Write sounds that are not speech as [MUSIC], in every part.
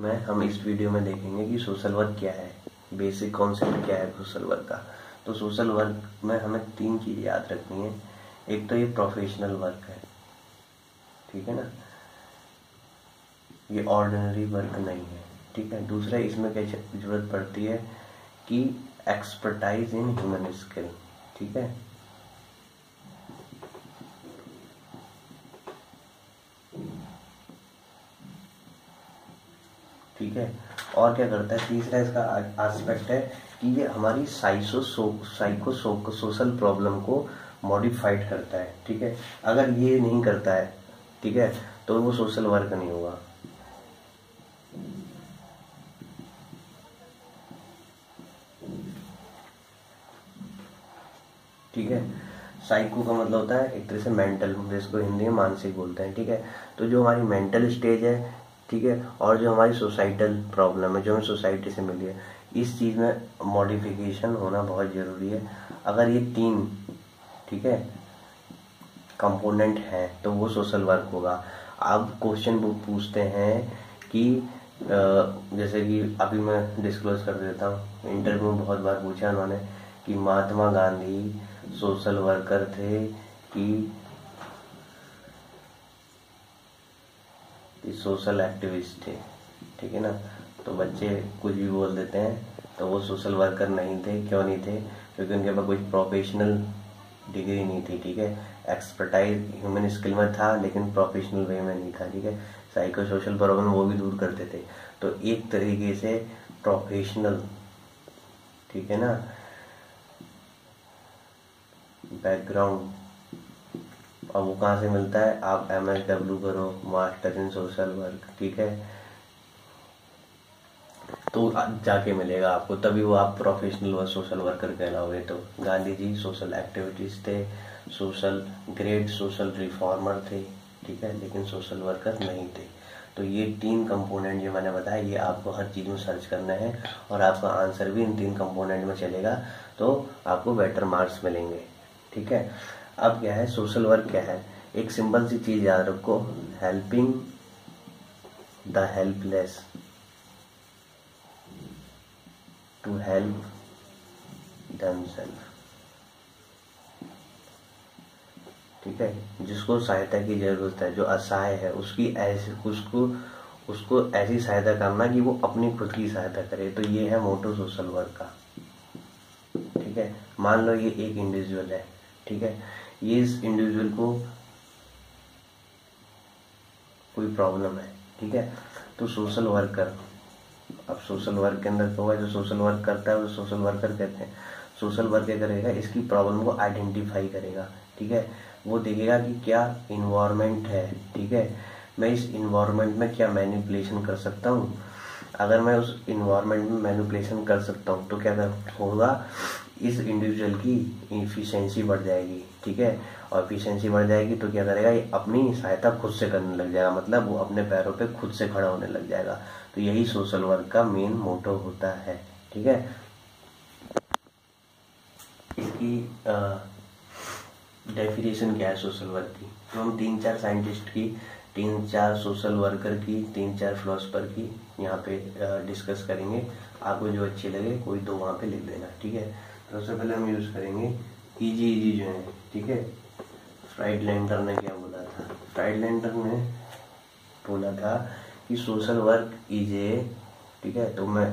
में, हम इस वीडियो में देखेंगे कि सोशल वर्क क्या है बेसिक कॉन्सेप्ट क्या है सोशल वर्क का। तो सोशल वर्क में हमें तीन चीज़ याद रखनी है। एक तो ये प्रोफेशनल वर्क है, ठीक है ना? ये ऑर्डिनरी वर्क नहीं है, ठीक है? दूसरा, इसमें क्या ज़रूरत पड़ती है कि एक्सपर्टाइज इन ह्यूमन स्किल ठीक है? ठीक है? और क्या करता है? तीसरा इसका एस्पेक्ट है कि ये हमारी साइसो साइको सोशल प्रॉब्लम को मॉडिफाइड करता है, ठीक है? अगर ये नहीं करता है, ठीक है? तो वो सोशल वर्क नहीं होगा। ठीक है? साइको का मतलब होता है, एक तरह से मेंटल जिसको हिंदी में मानसिक बोलते हैं, ठीक है? तो जो हमारी मेंटल स्टेज है ठीक है? और जो हमारी सोसाइटल प्रॉब्लम है, जो हमें सोसाइटी से मिली है, इस चीज़ में मॉडिफिकेशन होना बहुत ज़रूरी है। अगर ये तीन, ठीक है कंपोनेंट है तो वो सोशल वर्क होगा। अब क्वेश्चन वो पूछते हैं कि जैसे कि अभी मैं डिस्क्लोज कर देता हूँ इंटरव्यू में बहुत बार पूछा उन्होंने कि महात्मा गांधी सोशल वर्कर थे कि सोशल एक्टिविस्ट थे, ठीक है ना? तो बच्चे कुछ भी बोल देते हैं तो वो सोशल वर्कर नहीं थे, क्यों नहीं थे? क्योंकि उनके पास कोई प्रोफेशनल डिग्री नहीं थी, ठीक है? एक्सपर्टाइज ह्यूमन स्किल में था, लेकिन प्रोफेशनल वे में नहीं था, ठीक है? साइको सोशल प्रॉब्लम वो भी दूर करते थे। तो एक तरीके से प्रोफेशनल ठीक है ना? बैकग्राउंड और वो कहाँ से मिलता है? आप एम एस डब्ल्यू करो मास्टर इन सोशल वर्क ठीक है? तो जाके मिलेगा आपको। तभी वो आप प्रोफेशनल व सोशल वर्कर कहलाओगे तो। गांधी जी सोशल एक्टिविटीज़ थे सोशल ग्रेट सोशल रिफॉर्मर थे, ठीक है? लेकिन सोशल वर्कर नहीं थे। तो ये तीन कंपोनेंट जो मैंने बताया, ये आपको हर चीज़ में सर्च करना है और आपका आंसर भी इन तीन कंपोनेंट में चलेगा तो आपको बेटर मार्क्स मिलेंगे, ठीक है? अब क्या है सोशल वर्क क्या है? एक सिंपल सी चीज़ याद रखो helping the helpless to help self ठीक है? जिसको सहायता की ज़रूरत है, जो असहाय है, उसकी ऐसी, उसको उसको ऐसी सहायता करना कि वो अपनी खुद की सहायता करे। तो ये है मोटो सोशल वर्क का। ठीक है? मान लो ये एक इंडिविजुअल है। ठीक है? ये इस इंडिविजुअल को कोई प्रॉब्लम है, ठीक है? तो सोशल वर्कर अब सोशल वर्क के अंदर तो जो सोशल वर्क करता है, वो सोशल वर्कर कहते हैं। सोशल वर्क क्या करेगा? इसकी प्रॉब्लम को आइडेंटिफाई करेगा, ठीक है? वो देखेगा कि क्या इन्वायरमेंट है, ठीक है? मैं इस इन्वायरमेंट में क्या मैनिपुलेशन कर सकता हूँ? अगर मैं उस इन्वायरमेंट में मैनिपुलेशन कर सकता हूँ तो क्या होगा इस इंडिविजुअल की इफिशियंसी बढ़ जाएगी, ठीक है? और इफिशियंसी बढ़ जाएगी तो क्या करेगा? ये अपनी सहायता खुद से करने लग जाएगा मतलब वो अपने पैरों पे खुद से खड़ा होने लग जाएगा। तो यही सोशल वर्क का मेन मोटो होता है, ठीक है? इसकी डेफिनेशन क्या है सोशल वर्क की? तो हम तीन चार साइंटिस्ट की, तीन चार सोशल वर्कर की, तीन चार फिलोसफर की यहाँ पे डिस्कस करेंगे। आपको जो अच्छी लगे, कोई दो वहाँ पे लिख देना, ठीक है? तो सबसे पहले हम यूज़ करेंगे इजी इजी जो है, ठीक है? फ्राइड लैंडर ने क्या बोला था? फ्राइड लैंडर ने बोला था कि सोशल वर्क इज़ ए ठीक है? तो मैं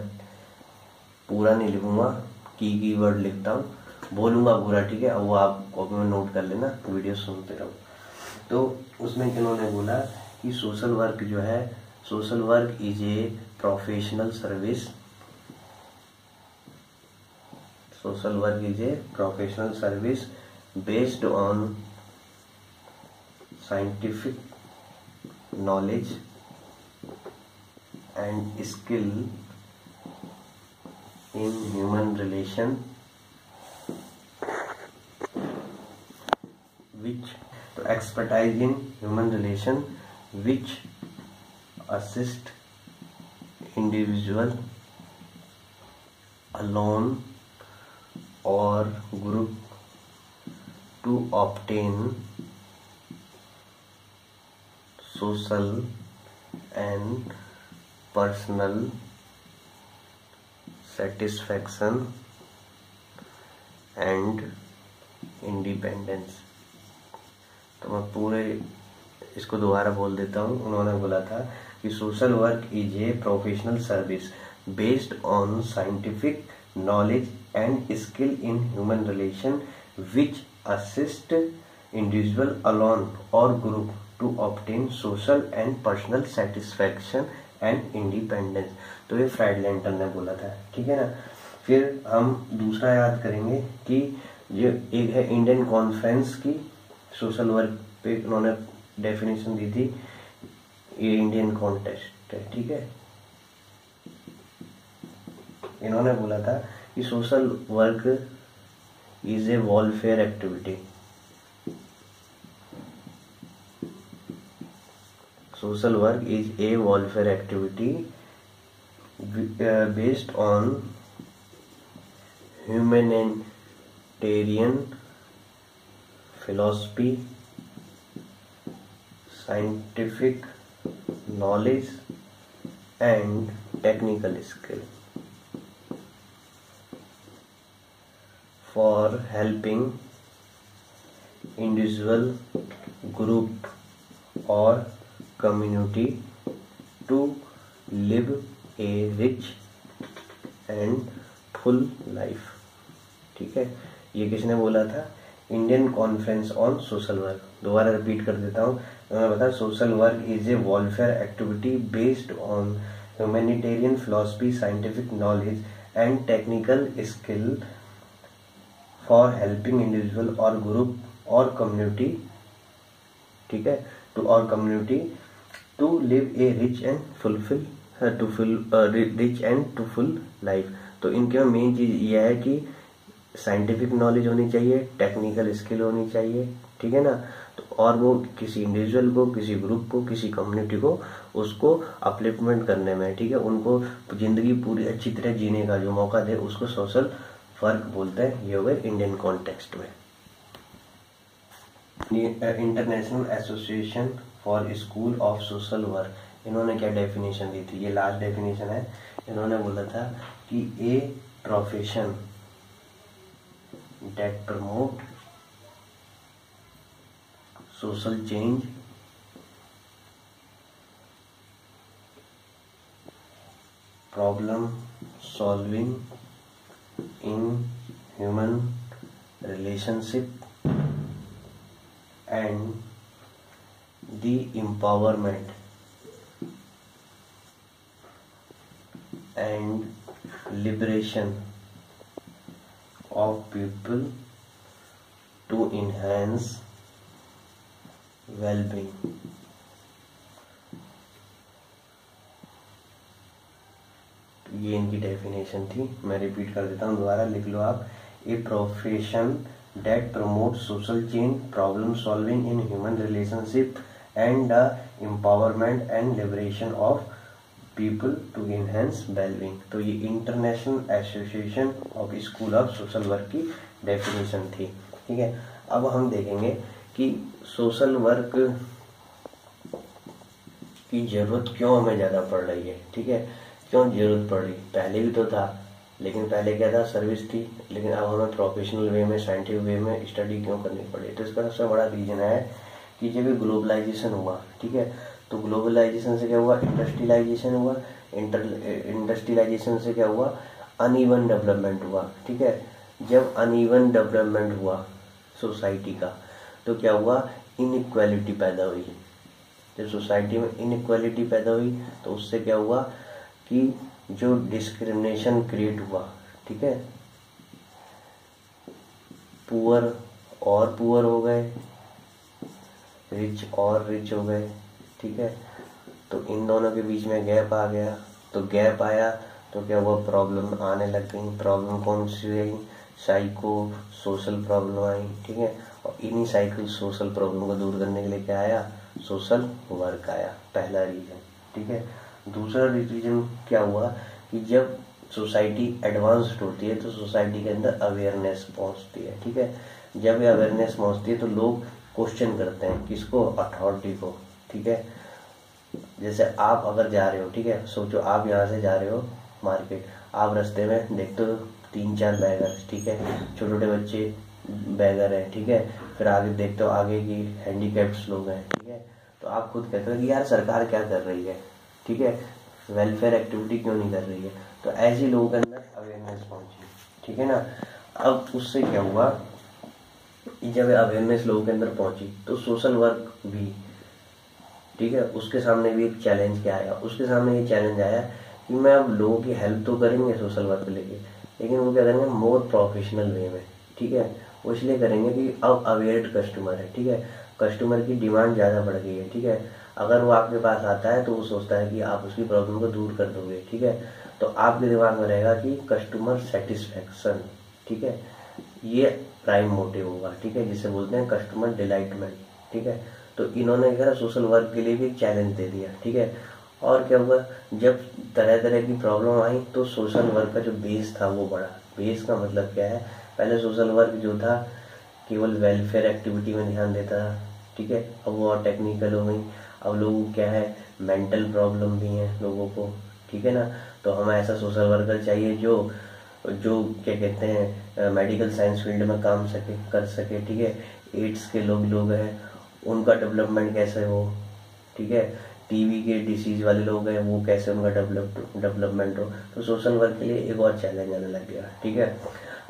पूरा नहीं लिखूँगा, की की वर्ड लिखता हूँ, बोलूँगा पूरा, ठीक है? वो आप कॉपी में नोट कर लेना वीडियो सुनते रहो। तो उसमें किन्होंने बोला कि सोशल वर्क जो है social work is a professional service social work is a professional service based on scientific knowledge and skill in human relation which expertise in human relation which assist individual alone or group to obtain social and personal satisfaction and independence तो मैं पूरे इसको दोबारा बोल देता हूँ उन्होंने बोला था कि social work is a professional service based on scientific knowledge and skill in human relation, which assist individual alone और group to obtain social and personal satisfaction and independence. तो ये फ्राइड ने बोला था, ठीक है ना? फिर हम दूसरा याद करेंगे कि ये एक है इंडियन कॉन्फ्रेंस की, सोशल वर्क पे उन्होंने डेफिनेशन दी थी। ये इंडियन कॉन्टेस्ट है, ठीक है? इन्होंने बोला था कि social work is a welfare activity social work is a welfare activity based on human philosophy scientific knowledge and technical skill for helping individual group और community to live a rich and full life ठीक है? ये किसने बोला था? Indian conference on social work दोबारा repeat कर देता हूँ। मैं बता social work is a welfare activity based on humanitarian philosophy scientific knowledge and technical skill for helping individual और ग्रुप और कम्युनिटी ठीक है टू और community to live a rich and fulfil to full rich and to full life तो इनके main चीज़ यह है कि साइंटिफिक नॉलेज होनी चाहिए, टेक्निकल स्किल होनी चाहिए, ठीक है ना? तो और वो किसी इंडिविजुअल को, किसी ग्रुप को, किसी कम्युनिटी को, उसको अपलिफ्टमेंट करने में, ठीक है? उनको ज़िंदगी पूरी अच्छी तरह जीने का जो मौका दे, उसको सोशल वर्क बोलते हैं, ये हो गए इंडियन कॉन्टेक्स्ट में। International association for school of social work इन्होंने क्या डेफिनेशन दी थी? ये लास्ट डेफिनेशन है। इन्होंने बोला था कि a profession that promote social change. Problem solving in human relationship and the empowerment and liberation. Of people to enhance well-being. ये इनकी डेफिनेशन थी। मैं रिपीट कर देता हूँ दोबारा, लिख लो आप। A profession that promote social change problem solving in human relationship and the empowerment and liberation of people to enhance wellbeing तो ये international association of school of social work की डेफिनेशन थी, ठीक है? अब हम देखेंगे कि सोशल वर्क की ज़रूरत क्यों हमें ज़्यादा पड़ रही है, ठीक है? क्यों ज़रूरत पड़ रही? पहले भी तो था, लेकिन पहले क्या था? सर्विस थी, लेकिन अब हमें प्रोफेशनल वे में साइंटिफिक वे में स्टडी क्यों करनी पड़ी? तो इसका सबसे बड़ा रीजन है कि जब ग्लोबलाइजेशन हुआ, ठीक है तो ग्लोबलाइजेशन से क्या हुआ? इंडस्ट्रियलाइजेशन हुआ। इंटर इंडस्ट्रियलाइजेशन से क्या हुआ? अनइवन डेवलपमेंट हुआ, ठीक है? जब अनइवन डेवलपमेंट हुआ सोसाइटी का तो क्या हुआ? इनक्वालिटी पैदा हुई। जब सोसाइटी में इनक्वालिटी पैदा हुई तो उससे क्या हुआ कि जो डिस्क्रिमिनेशन क्रिएट हुआ, ठीक है? पुअर और पुअर हो गए रिच और रिच हो गए। ठीक है? तो इन दोनों के बीच में गैप आ गया। तो गैप आया तो क्या वो प्रॉब्लम आने लग गई? प्रॉब्लम कौन सी आई साइको सोशल प्रॉब्लम आई, ठीक है? और इन्हीं साइकिल सोशल प्रॉब्लम को दूर करने के लिए क्या आया? सोशल वर्क आया, पहला रीजन ठीक है? दूसरा रीजन क्या हुआ कि जब सोसाइटी एडवांस्ड होती है तो सोसाइटी के अंदर अवेयरनेस पहुँचती है, ठीक है? जब ये अवेयरनेस पहुँचती है तो लोग क्वेश्चन करते हैं, किसको? अथॉरिटी को। ठीक है? जैसे आप अगर जा रहे हो, ठीक है? सोचो, आप यहाँ से जा रहे हो मार्केट, आप रास्ते में देखते हो तीन चार बैगर ठीक है? छोटे छोटे बच्चे, बैगर है, ठीक है? फिर आगे देखते हो आगे की हैंडीकैप्ड लोग हैं, ठीक है? तो आप खुद कहते हो कि यार सरकार क्या कर रही है, ठीक है? वेलफेयर एक्टिविटी क्यों नहीं कर रही है? तो ऐसे लोगों के अंदर अवेयरनेस पहुँची, ठीक है ना? अब उससे क्या हुआ जब अवेयरनेस लोगों के अंदर पहुँची तो सोशल वर्क भी ठीक है? उसके सामने भी एक चैलेंज क्या आया? उसके सामने ये चैलेंज आया कि मैं अब लोगों की हेल्प तो करेंगे सोशल वर्क लेके, लेकिन वो क्या करेंगे? मोर प्रोफेशनल वे में, ठीक है? वो इसलिए करेंगे कि अब अवेयर्ड कस्टमर है, ठीक है? कस्टमर की डिमांड ज़्यादा बढ़ गई है, ठीक है? अगर वो आपके पास आता है तो वो सोचता है कि आप उसकी प्रॉब्लम को दूर कर दोगे, ठीक है? तो आपके दिमाग में रहेगा कि कस्टमर सेटिस्फेक्शन ठीक है? ये प्राइम मोटिव होगा, ठीक है? जिसे बोलते हैं कस्टमर डिलाइटमेंट ठीक है? तो इन्होंने क्या सोशल वर्क के लिए भी चैलेंज दे दिया, ठीक है? और क्या हुआ, जब तरह तरह की प्रॉब्लम आई तो सोशल वर्क का जो बेस था वो बढ़ा। बेस का मतलब क्या है? पहले सोशल वर्क जो था, केवल वेलफेयर एक्टिविटी में ध्यान देता था, ठीक है? अब वो और टेक्निकल हो गई। अब लोगों क्या है? मेंटल प्रॉब्लम भी है लोगों को, ठीक है ना? तो हमें ऐसा सोशल वर्कर चाहिए जो जो क्या कहते हैं मेडिकल साइंस फ़ील्ड में काम सके, कर सके, ठीक है? एड्स के लोग लोग हैं उनका डेवलपमेंट कैसे हो? ठीक है? टीवी के डिसीज वाले लोग हैं, वो कैसे उनका डेवलप डेवलपमेंट हो? तो सोशल वर्क के लिए एक और चैलेंज आने लग गया, ठीक है?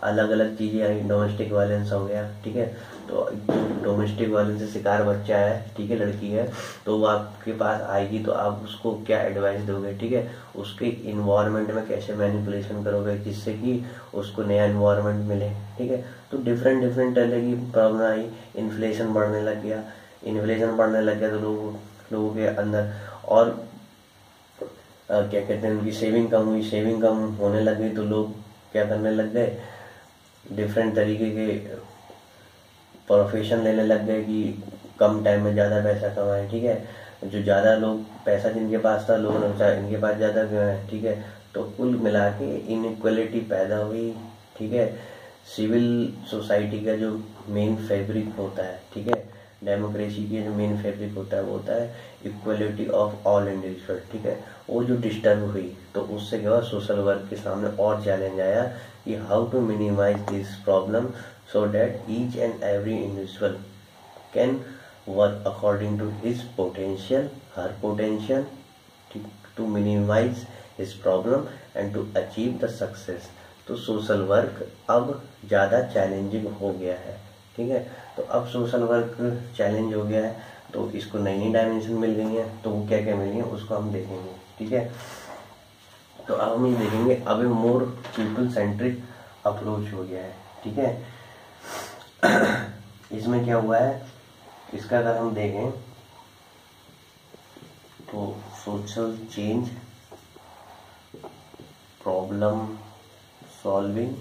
अलग अलग चीज़ें आई डोमेस्टिक वायलेंस हो गया, ठीक है? तो डोमेस्टिक वायलेंस से शिकार बच्चा है, ठीक है? लड़की है तो वो आपके पास आएगी तो आप उसको क्या एडवाइस दोगे, ठीक है? उसके इन्वायरमेंट में कैसे मैनिपुलेशन करोगे, जिससे कि उसको नया इन्वायरमेंट मिले, ठीक है? तो डिफरेंट डिफरेंट तरह की प्रॉब्लम आई इन्फ्लेशन बढ़ने लग गया इन्फ्लेशन बढ़ने लग गया तो लोगों लोगों के अंदर और आ, क्या कहते हैं उनकी सेविंग कम हुई सेविंग कम होने लग गई तो लोग क्या करने लग गए? डिफरेंट तरीके के प्रोफेशन लेने लग गए कि कम टाइम में ज़्यादा पैसा कमाए ठीक है? जो ज़्यादा लोग पैसा जिनके पास था लोगों ने सोचा इनके पास ज़्यादा है ठीक है? तो कुल मिला के इनक्वलिटी पैदा हुई ठीक है? सिविल सोसाइटी का जो मेन फैब्रिक होता है ठीक है? डेमोक्रेसी की जो मेन फैब्रिक होता है, वो होता है इक्वलिटी ऑफ़ ऑल इंडिविजुअल ठीक है? वो जो डिस्टर्ब हुई तो उससे क्या हुआ? सोशल वर्क के सामने और चैलेंज आया कि how to minimize this problem so that each and every individual can work according to his potential her potential to minimize his problem and to achieve the success तो social work अब ज़्यादा challenging हो गया है। ठीक है? तो अब सोशल वर्क चैलेंज हो गया है तो इसको नई नई डायमेंशन मिल गई है तो वो क्या क्या मिली है, उसको हम देखेंगे, ठीक है? तो अब हम ये देखेंगे, अब मोर पीपल सेंट्रिक अप्रोच हो गया है, ठीक है? [CLEARS THROAT] इसमें क्या हुआ है? इसका अगर हम देखें तो सोशल चेंज प्रॉब्लम सॉल्विंग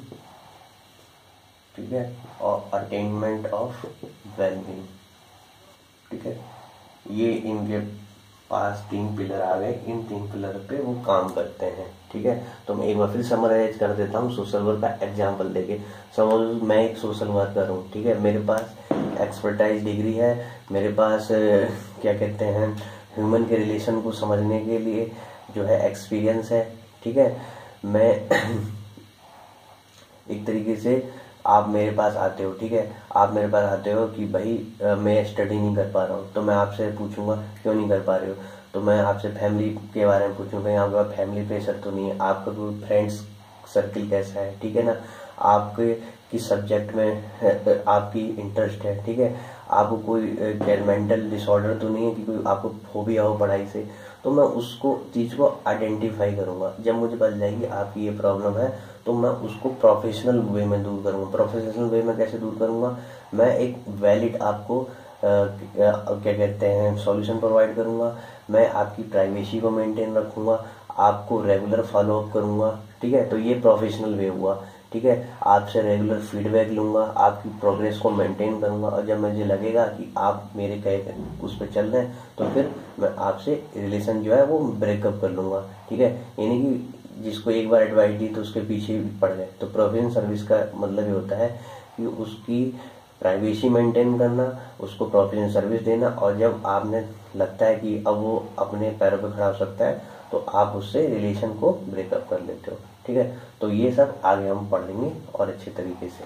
ठीक है? और अटेनमेंट ऑफ़ वेलबींग ठीक है? ये इनके पास तीन पिलर आ गए। इन तीन पिलर पे वो काम करते हैं, ठीक है? तो मैं एक बार फिर समराइज कर देता हूँ। सोशल वर्क का एग्ज़ाम्पल देके। सपोज़ मैं एक सोशल वर्कर हूँ ठीक है? मेरे पास एक्सपर्टाइज डिग्री है। मेरे पास क्या कहते हैं? ह्यूमन के रिलेशन को समझने के लिए जो है एक्सपीरियंस है, ठीक है? मैं [CLEARS THROAT] एक तरीके से आप मेरे पास आते हो, ठीक है? आप मेरे पास आते हो कि भाई मैं स्टडी नहीं कर पा रहा हूँ तो मैं आपसे पूछूँगा, क्यों नहीं कर पा रहे हो? तो मैं आपसे फैमिली के बारे में पूछूँगा पर फैमिली प्रेशर तो नहीं है, आपका कोई फ्रेंड्स सर्किल कैसा है? ठीक है ना? आपके किस सब्जेक्ट में, [LAUGHS] आपकी इंटरेस्ट है, ठीक है? आपको कोई मेंटल डिसऑर्डर तो नहीं है कि कोई आपको फोबिया हो पढ़ाई से? तो मैं उसको, चीज़ को आइडेंटिफाई करूँगा, जब मुझे पता जाएगी आपकी ये प्रॉब्लम है तो मैं उसको प्रोफेशनल वे में दूर करूँगा। प्रोफेशनल वे में कैसे दूर करूँगा? मैं एक वैलिड आपको क्या कहते हैं सॉल्यूशन प्रोवाइड करूँगा। मैं आपकी प्राइवेसी को मेंटेन रखूँगा। आपको रेगुलर फॉलो अप करूँगा। ठीक है? तो ये प्रोफेशनल वे हुआ। ठीक है? आपसे रेगुलर फीडबैक लूँगा। आपकी प्रोग्रेस को मेंटेन करूँगा। और जब मुझे लगेगा कि आप मेरे कहे, उस पर चल रहे हैं तो फिर मैं आपसे रिलेशन जो है वो ब्रेकअप कर लूँगा। ठीक है? यानी कि जिसको एक बार एडवाइस दी तो उसके पीछे पड़ गए। तो प्रोफेशनल सर्विस का मतलब ये होता है कि उसकी प्राइवेसी मेंटेन करना, उसको प्रोफेशनल सर्विस देना और जब आपने लगता है कि अब वो अपने पैरों पर खड़ा हो सकता है तो आप उससे रिलेशन को ब्रेकअप कर लेते हो। ठीक है? तो ये सब आगे हम पढ़ लेंगे और अच्छे तरीके से।